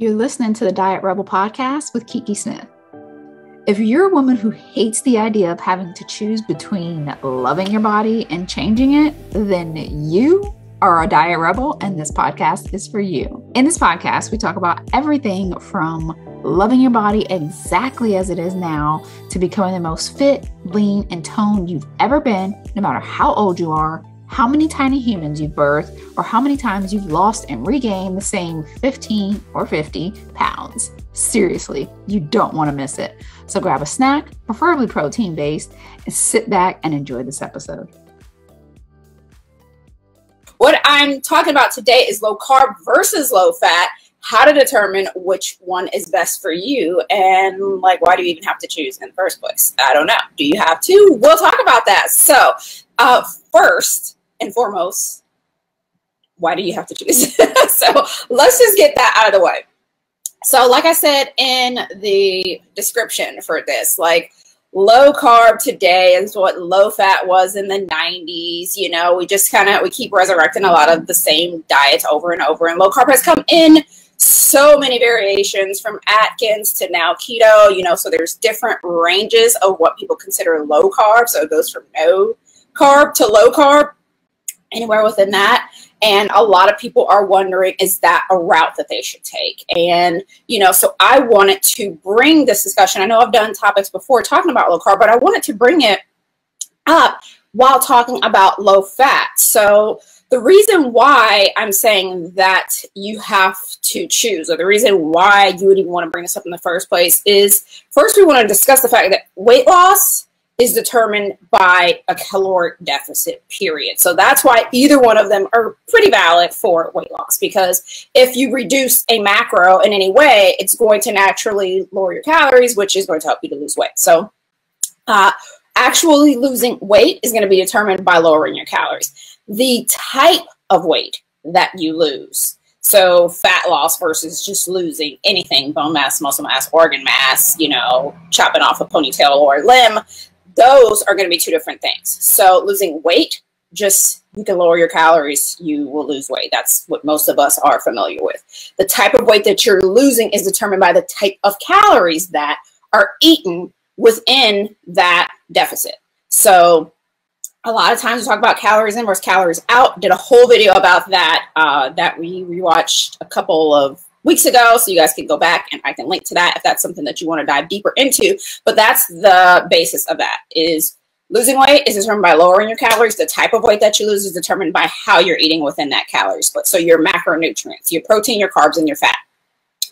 You're listening to the Diet Rebel podcast with Kiki Smith. If you're a woman who hates the idea of having to choose between loving your body and changing it, then you are a diet rebel, and this podcast is for you. In this podcast, we talk about everything from loving your body exactly as it is now to becoming the most fit, lean, and toned you've ever been, no matter how old you are how many tiny humans you've birthed, or how many times you've lost and regained the same 15 or 50 pounds. Seriously, you don't want to miss it. So grab a snack, preferably protein based, and sit back and enjoy this episode. What I'm talking about today is low carb versus low fat, how to determine which one is best for you, and like, why do you even have to choose in the first place? I don't know. Do you have to? We'll talk about that. So, uh, first, and foremost, why do you have to choose? so let's just get that out of the way. So, like I said in the description for this, like low carb today is what low fat was in the 90s. You know, we just kind of we keep resurrecting a lot of the same diets over and over, and low carb has come in so many variations from Atkins to now keto. You know, so there's different ranges of what people consider low carb. So it goes from no carb to low carb anywhere within that. And a lot of people are wondering, is that a route that they should take? And, you know, so I wanted to bring this discussion. I know I've done topics before talking about low carb, but I wanted to bring it up while talking about low fat. So the reason why I'm saying that you have to choose, or the reason why you would even want to bring this up in the first place, is first we want to discuss the fact that weight loss is determined by a caloric deficit, period. So that's why either one of them are pretty valid for weight loss because if you reduce a macro in any way, it's going to naturally lower your calories, which is going to help you to lose weight. So uh, actually losing weight is going to be determined by lowering your calories. The type of weight that you lose. So fat loss versus just losing anything, bone mass, muscle mass, organ mass, you know, chopping off a ponytail or a limb, those are going to be two different things. So losing weight, just you can lower your calories, you will lose weight. That's what most of us are familiar with. The type of weight that you're losing is determined by the type of calories that are eaten within that deficit. So a lot of times we talk about calories in versus calories out. Did a whole video about that uh, that we rewatched a couple of weeks ago. So you guys can go back and I can link to that if that's something that you want to dive deeper into. But that's the basis of that is losing weight is determined by lowering your calories. The type of weight that you lose is determined by how you're eating within that calorie split. So your macronutrients, your protein, your carbs, and your fat.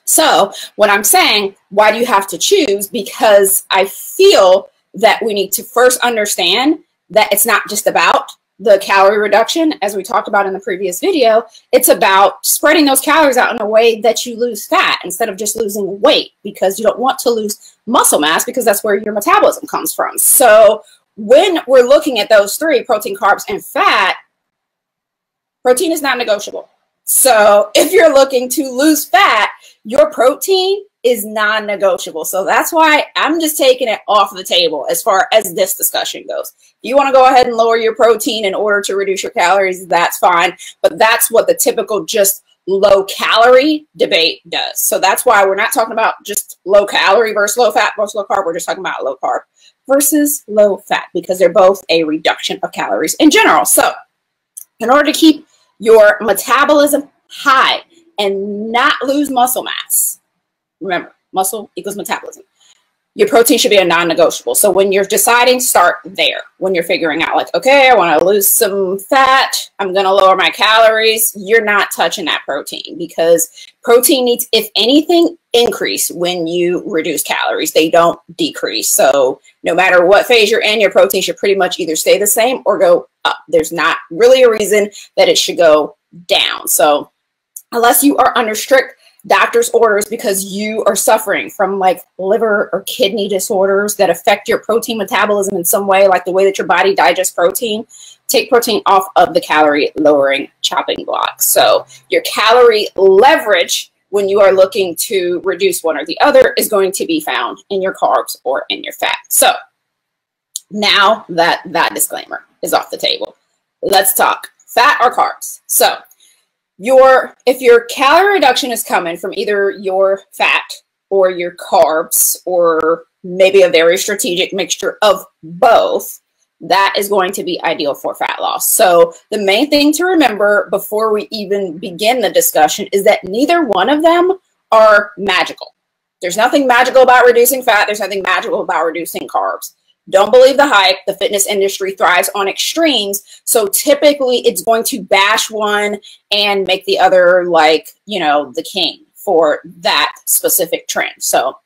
So what I'm saying, why do you have to choose? Because I feel that we need to first understand that it's not just about the calorie reduction, as we talked about in the previous video, it's about spreading those calories out in a way that you lose fat instead of just losing weight because you don't want to lose muscle mass because that's where your metabolism comes from. So when we're looking at those three, protein, carbs, and fat, protein is not negotiable. So if you're looking to lose fat, your protein is non-negotiable. So that's why I'm just taking it off the table as far as this discussion goes. If you want to go ahead and lower your protein in order to reduce your calories, that's fine. But that's what the typical just low calorie debate does. So that's why we're not talking about just low calorie versus low fat versus low carb. We're just talking about low carb versus low fat because they're both a reduction of calories in general. So in order to keep your metabolism high and not lose muscle mass, Remember, muscle equals metabolism. Your protein should be a non-negotiable. So when you're deciding, start there. When you're figuring out like, okay, I want to lose some fat, I'm going to lower my calories, you're not touching that protein because protein needs, if anything, increase when you reduce calories. They don't decrease. So no matter what phase you're in, your protein should pretty much either stay the same or go up. There's not really a reason that it should go down. So unless you are under strict doctor's orders because you are suffering from like liver or kidney disorders that affect your protein metabolism in some way, like the way that your body digests protein, take protein off of the calorie lowering chopping block. So your calorie leverage when you are looking to reduce one or the other is going to be found in your carbs or in your fat. So now that that disclaimer is off the table, let's talk fat or carbs. So your if your calorie reduction is coming from either your fat or your carbs or maybe a very strategic mixture of both, that is going to be ideal for fat loss. So the main thing to remember before we even begin the discussion is that neither one of them are magical. There's nothing magical about reducing fat. There's nothing magical about reducing carbs. Don't believe the hype. The fitness industry thrives on extremes. So typically it's going to bash one and make the other like, you know, the king for that specific trend. So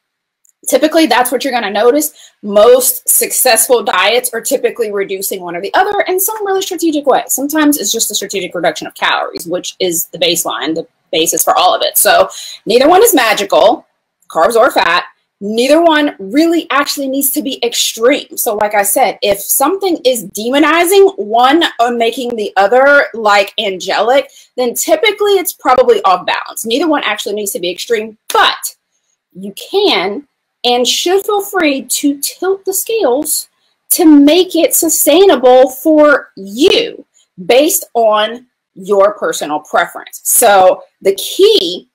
typically that's what you're going to notice. Most successful diets are typically reducing one or the other in some really strategic way. Sometimes it's just a strategic reduction of calories, which is the baseline, the basis for all of it. So neither one is magical, carbs or fat neither one really actually needs to be extreme. So, like I said, if something is demonizing one or making the other like angelic, then typically it's probably off balance. Neither one actually needs to be extreme, but you can and should feel free to tilt the scales to make it sustainable for you based on your personal preference. So, the key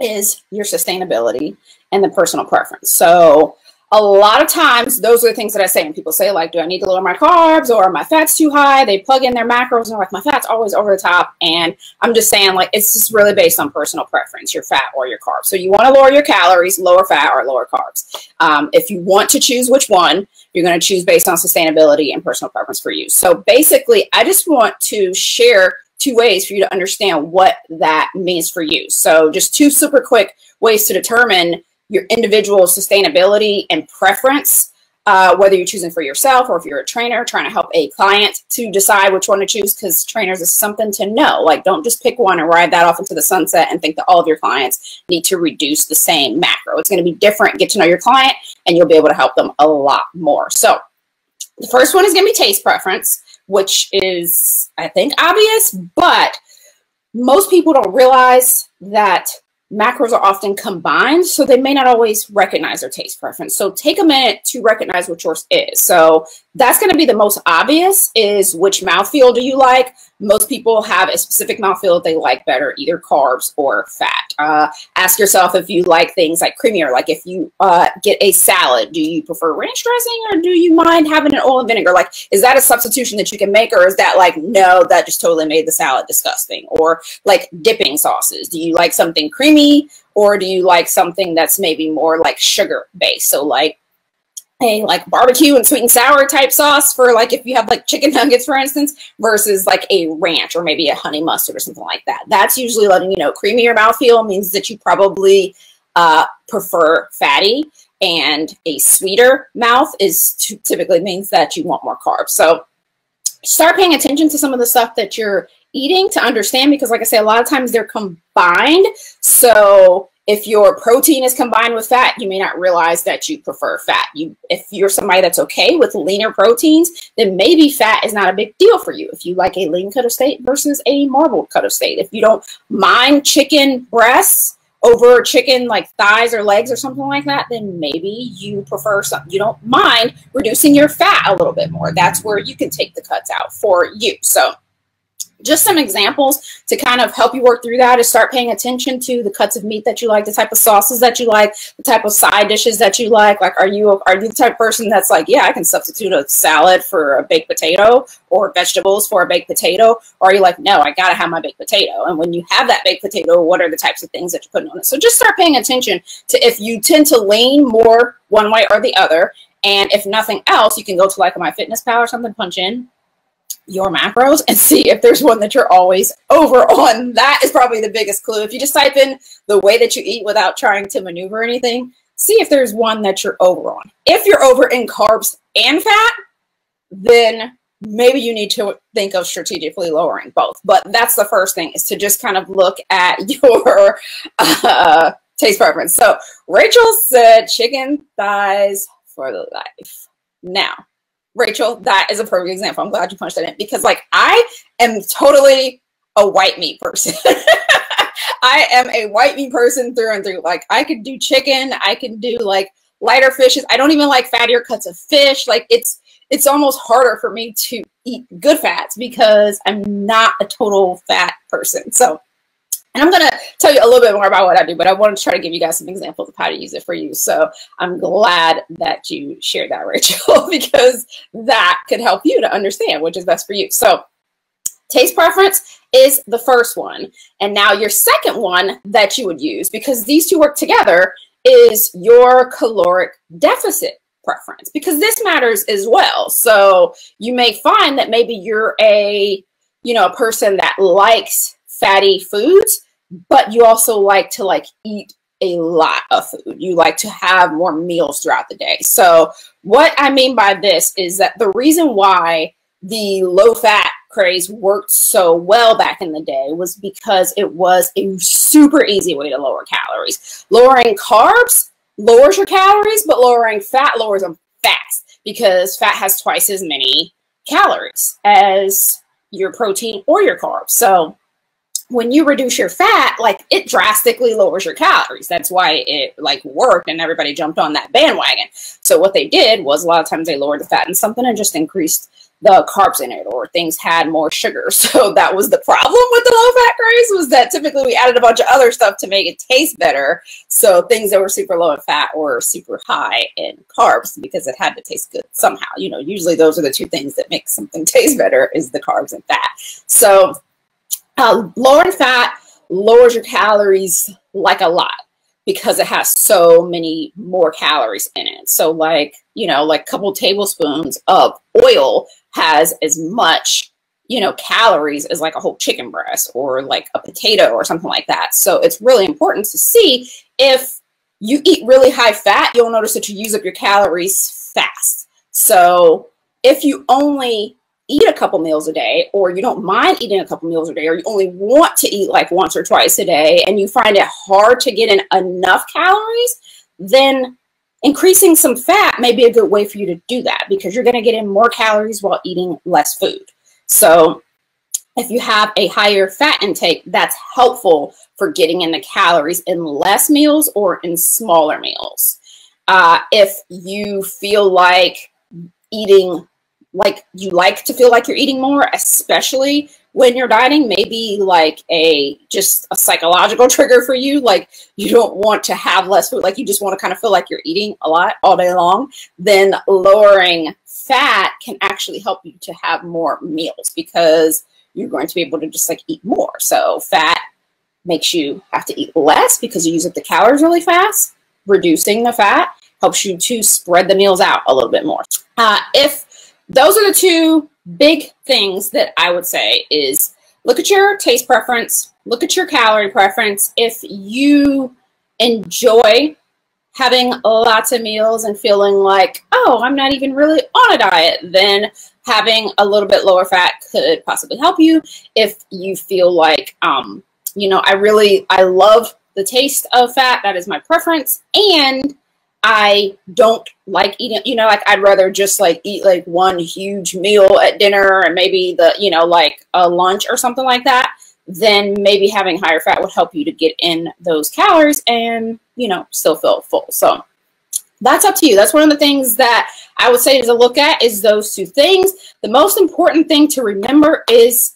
is your sustainability and the personal preference. So a lot of times those are the things that I say when people say like, do I need to lower my carbs or are my fat's too high? They plug in their macros and they're like, my fat's always over the top. And I'm just saying like, it's just really based on personal preference, your fat or your carbs. So you want to lower your calories, lower fat or lower carbs. Um, if you want to choose which one, you're going to choose based on sustainability and personal preference for you. So basically I just want to share two ways for you to understand what that means for you. So just two super quick ways to determine your individual sustainability and preference, uh, whether you're choosing for yourself or if you're a trainer trying to help a client to decide which one to choose, because trainers is something to know. Like, don't just pick one and ride that off into the sunset and think that all of your clients need to reduce the same macro. It's going to be different. Get to know your client, and you'll be able to help them a lot more. So, the first one is going to be taste preference, which is, I think, obvious, but most people don't realize that macros are often combined, so they may not always recognize their taste preference. So take a minute to recognize what yours is. So that's going to be the most obvious is which mouthfeel do you like? Most people have a specific mouthfeel they like better, either carbs or fat. Uh, ask yourself if you like things like creamier, like if you uh, get a salad, do you prefer ranch dressing or do you mind having an oil and vinegar? Like, is that a substitution that you can make or is that like, no, that just totally made the salad disgusting? Or like dipping sauces, do you like something creamy or do you like something that's maybe more like sugar based? So like a like barbecue and sweet and sour type sauce for like if you have like chicken nuggets for instance versus like a ranch or maybe a honey mustard or something like that. That's usually letting you know creamier mouthfeel means that you probably uh, prefer fatty and a sweeter mouth is typically means that you want more carbs. So start paying attention to some of the stuff that you're eating to understand because like i say a lot of times they're combined. So if your protein is combined with fat, you may not realize that you prefer fat. You, if you're somebody that's okay with leaner proteins, then maybe fat is not a big deal for you. If you like a lean cut of steak versus a marbled cut of steak, if you don't mind chicken breasts over chicken like thighs or legs or something like that, then maybe you prefer something. You don't mind reducing your fat a little bit more. That's where you can take the cuts out for you. So just some examples to kind of help you work through that is start paying attention to the cuts of meat that you like, the type of sauces that you like, the type of side dishes that you like. Like, are you are you the type of person that's like, yeah, I can substitute a salad for a baked potato or vegetables for a baked potato? Or are you like, no, I gotta have my baked potato? And when you have that baked potato, what are the types of things that you're putting on it? So just start paying attention to if you tend to lean more one way or the other. And if nothing else, you can go to like a MyFitnessPal or something, punch in your macros and see if there's one that you're always over on. That is probably the biggest clue. If you just type in the way that you eat without trying to maneuver anything, see if there's one that you're over on. If you're over in carbs and fat, then maybe you need to think of strategically lowering both. But that's the first thing is to just kind of look at your uh, taste preference. So Rachel said chicken thighs for life. Now, Rachel, that is a perfect example. I'm glad you punched that in because, like, I am totally a white meat person. I am a white meat person through and through. Like, I could do chicken, I can do like lighter fishes. I don't even like fattier cuts of fish. Like, it's it's almost harder for me to eat good fats because I'm not a total fat person. So And I'm going to tell you a little bit more about what I do, but I want to try to give you guys some examples of how to use it for you. So I'm glad that you shared that, Rachel, because that could help you to understand which is best for you. So taste preference is the first one. And now your second one that you would use, because these two work together, is your caloric deficit preference, because this matters as well. So you may find that maybe you're a, you know, a person that likes fatty foods, but you also like to like eat a lot of food. You like to have more meals throughout the day. So what I mean by this is that the reason why the low fat craze worked so well back in the day was because it was a super easy way to lower calories. Lowering carbs lowers your calories, but lowering fat lowers them fast because fat has twice as many calories as your protein or your carbs. So when you reduce your fat, like it drastically lowers your calories. That's why it like worked and everybody jumped on that bandwagon. So what they did was a lot of times they lowered the fat in something and just increased the carbs in it or things had more sugar. So that was the problem with the low fat craze was that typically we added a bunch of other stuff to make it taste better. So things that were super low in fat or super high in carbs because it had to taste good somehow. You know, usually those are the two things that make something taste better is the carbs and fat. So uh, lowering fat lowers your calories like a lot because it has so many more calories in it. So like, you know, like a couple tablespoons of oil has as much, you know, calories as like a whole chicken breast or like a potato or something like that. So it's really important to see if you eat really high fat, you'll notice that you use up your calories fast. So if you only eat a couple meals a day or you don't mind eating a couple meals a day or you only want to eat like once or twice a day and you find it hard to get in enough calories, then increasing some fat may be a good way for you to do that because you're going to get in more calories while eating less food. So if you have a higher fat intake, that's helpful for getting in the calories in less meals or in smaller meals. Uh, if you feel like eating like you like to feel like you're eating more, especially when you're dieting, maybe like a just a psychological trigger for you. Like you don't want to have less food, like you just want to kind of feel like you're eating a lot all day long. Then lowering fat can actually help you to have more meals because you're going to be able to just like eat more. So fat makes you have to eat less because you use up the calories really fast. Reducing the fat helps you to spread the meals out a little bit more. Uh, if those are the two big things that I would say is look at your taste preference, look at your calorie preference. If you enjoy having lots of meals and feeling like, oh, I'm not even really on a diet, then having a little bit lower fat could possibly help you. If you feel like, um, you know, I really, I love the taste of fat, that is my preference, and I don't like eating, you know, like I'd rather just like eat like one huge meal at dinner and maybe the, you know, like a lunch or something like that, then maybe having higher fat would help you to get in those calories and, you know, still feel full. So that's up to you. That's one of the things that I would say to look at is those two things. The most important thing to remember is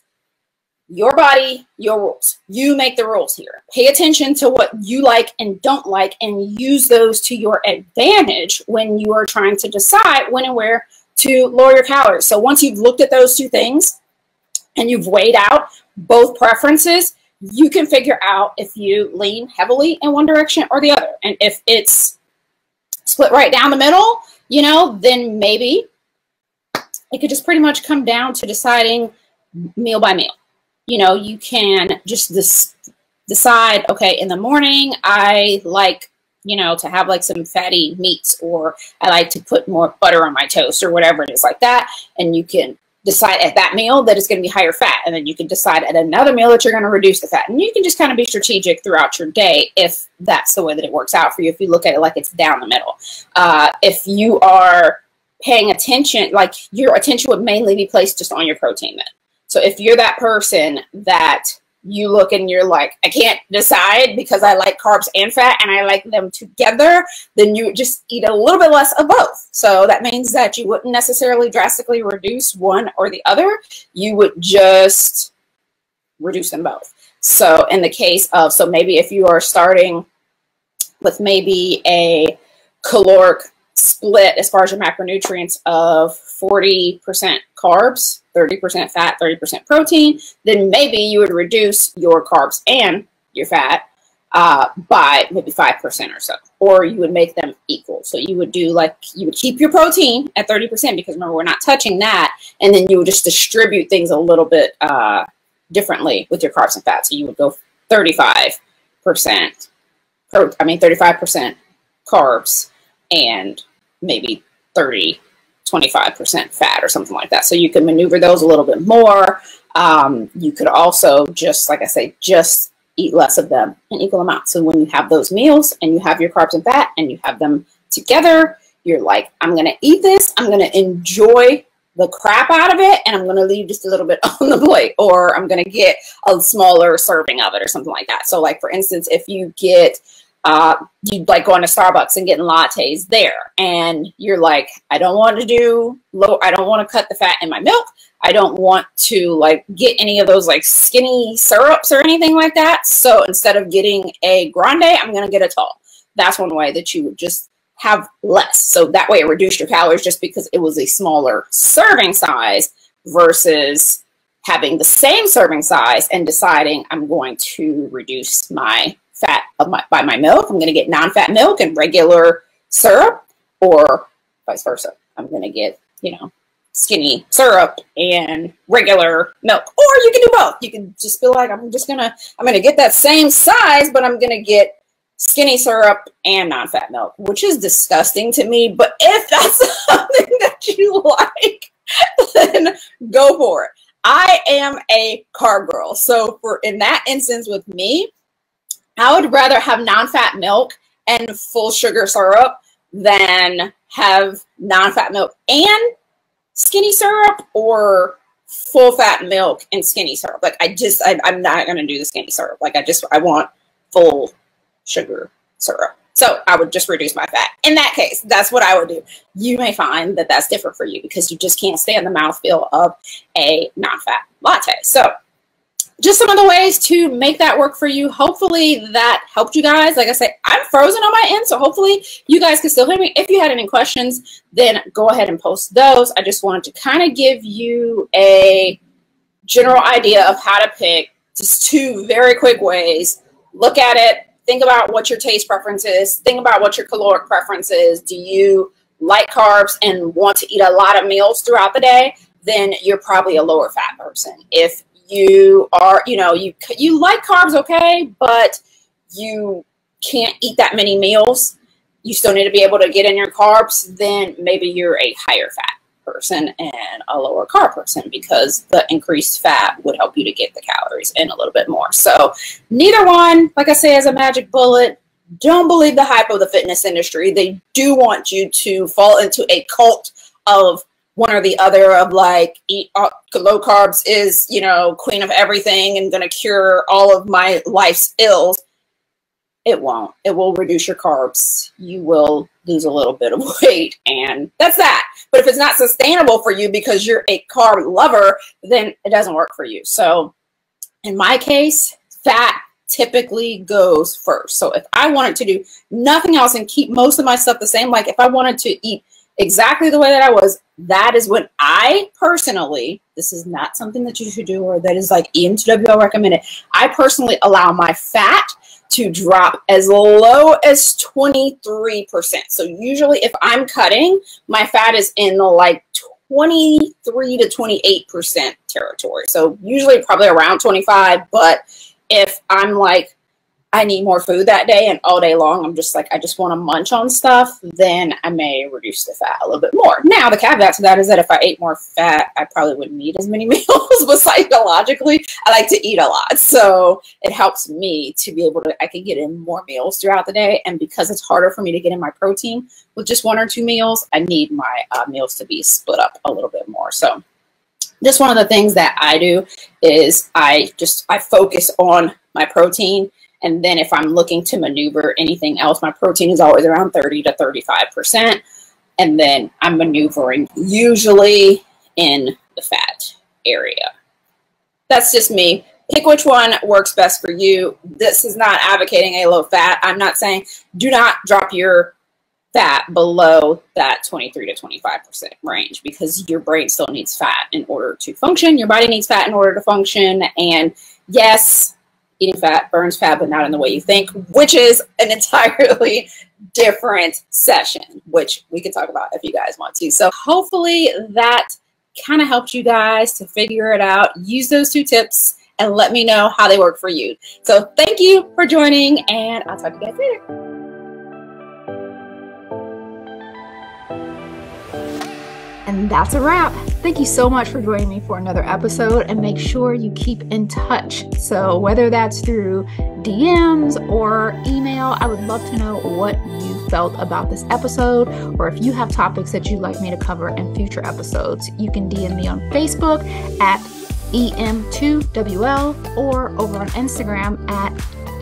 your body, your rules. You make the rules here. Pay attention to what you like and don't like and use those to your advantage when you are trying to decide when and where to lower your calories. So once you've looked at those two things and you've weighed out both preferences, you can figure out if you lean heavily in one direction or the other. And if it's split right down the middle, you know, then maybe it could just pretty much come down to deciding meal by meal you know, you can just this decide, okay, in the morning, I like, you know, to have like some fatty meats or I like to put more butter on my toast or whatever it is like that. And you can decide at that meal that it's going to be higher fat. And then you can decide at another meal that you're going to reduce the fat. And you can just kind of be strategic throughout your day if that's the way that it works out for you. If you look at it like it's down the middle. Uh, if you are paying attention, like your attention would mainly be placed just on your protein then. So if you're that person that you look and you're like, I can't decide because I like carbs and fat and I like them together, then you just eat a little bit less of both. So that means that you wouldn't necessarily drastically reduce one or the other. You would just reduce them both. So in the case of, so maybe if you are starting with maybe a caloric split as far as your macronutrients of 40% carbs, 30% fat, 30% protein, then maybe you would reduce your carbs and your fat uh, by maybe 5% or so, or you would make them equal. So you would do like, you would keep your protein at 30% because remember, we're not touching that. And then you would just distribute things a little bit uh, differently with your carbs and fat. So you would go 35%, I mean, 35% carbs and maybe 30, 25% fat or something like that. So you can maneuver those a little bit more. Um, you could also just, like I say, just eat less of them in equal amounts. So when you have those meals and you have your carbs and fat and you have them together, you're like, I'm going to eat this. I'm going to enjoy the crap out of it and I'm going to leave just a little bit on the plate or I'm going to get a smaller serving of it or something like that. So like for instance, if you get uh, you'd like going to Starbucks and getting lattes there. And you're like, I don't want to do low, I don't want to cut the fat in my milk. I don't want to like get any of those like skinny syrups or anything like that. So instead of getting a grande, I'm going to get a tall. That's one way that you would just have less. So that way it reduced your calories just because it was a smaller serving size versus having the same serving size and deciding I'm going to reduce my fat of my, by my milk. I'm going to get non-fat milk and regular syrup or vice versa. I'm going to get, you know, skinny syrup and regular milk. Or you can do both. You can just feel like I'm just going to, I'm going to get that same size, but I'm going to get skinny syrup and non-fat milk, which is disgusting to me. But if that's something that you like, then go for it. I am a carb girl. So for in that instance with me, I would rather have non-fat milk and full sugar syrup than have non-fat milk and skinny syrup or full fat milk and skinny syrup. Like I just, I, am not going to do the skinny syrup. Like I just, I want full sugar syrup. So I would just reduce my fat. In that case, that's what I would do. You may find that that's different for you because you just can't stand the mouthfeel of a non-fat latte. So just some of the ways to make that work for you. Hopefully that helped you guys. Like I said, I'm frozen on my end, so hopefully you guys can still hear me. If you had any questions, then go ahead and post those. I just wanted to kind of give you a general idea of how to pick just two very quick ways. Look at it, think about what your taste preference is, think about what your caloric preference is. Do you like carbs and want to eat a lot of meals throughout the day? Then you're probably a lower fat person. If you are, you know, you you like carbs, okay, but you can't eat that many meals. You still need to be able to get in your carbs. Then maybe you're a higher fat person and a lower carb person because the increased fat would help you to get the calories in a little bit more. So neither one, like I say, is a magic bullet. Don't believe the hype of the fitness industry. They do want you to fall into a cult of one or the other of like eat low carbs is you know queen of everything and going to cure all of my life's ills it won't. It will reduce your carbs. You will lose a little bit of weight and that's that. But if it's not sustainable for you because you're a carb lover then it doesn't work for you. So in my case fat typically goes first. So if i wanted to do nothing else and keep most of my stuff the same like if i wanted to eat exactly the way that I was, that is what I personally, this is not something that you should do or that is like EM2WL recommended. I personally allow my fat to drop as low as 23%. So usually if I'm cutting, my fat is in the like 23 to 28% territory. So usually probably around 25, but if I'm like I need more food that day and all day long I'm just like I just want to munch on stuff, then I may reduce the fat a little bit more. Now the caveat to that is that if I ate more fat, I probably wouldn't need as many meals, but psychologically I like to eat a lot. So it helps me to be able to I can get in more meals throughout the day. And because it's harder for me to get in my protein with just one or two meals, I need my uh, meals to be split up a little bit more. So just one of the things that I do is I just I focus on my protein and then if I'm looking to maneuver anything else, my protein is always around 30 to 35%. And then I'm maneuvering usually in the fat area. That's just me pick which one works best for you. This is not advocating a low fat. I'm not saying do not drop your fat below that 23 to 25% range because your brain still needs fat in order to function. Your body needs fat in order to function. And yes, eating fat burns fat, but not in the way you think, which is an entirely different session, which we could talk about if you guys want to. So hopefully that kind of helped you guys to figure it out. Use those two tips and let me know how they work for you. So thank you for joining, and I'll talk to you guys later. And that's a wrap. Thank you so much for joining me for another episode and make sure you keep in touch. So, whether that's through DMs or email, I would love to know what you felt about this episode or if you have topics that you'd like me to cover in future episodes. You can DM me on Facebook at EM2WL or over on Instagram at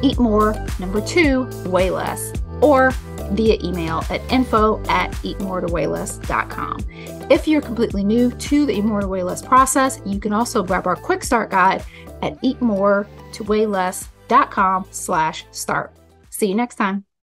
Eat More number two, Weigh Less, or via email at info at eatmore2weighless.com. If you're completely new to the Eat More to Weigh Less process, you can also grab our quick start guide at eatmore2weighless.com slash start. See you next time.